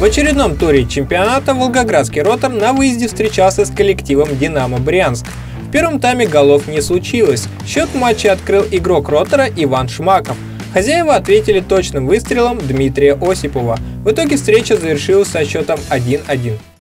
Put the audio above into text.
В очередном туре чемпионата Волгоградский ротор на выезде встречался с коллективом «Динамо Брянск». В первом тайме голов не случилось. Счет матча открыл игрок ротора Иван Шмаков. Хозяева ответили точным выстрелом Дмитрия Осипова. В итоге встреча завершилась со счетом 1-1.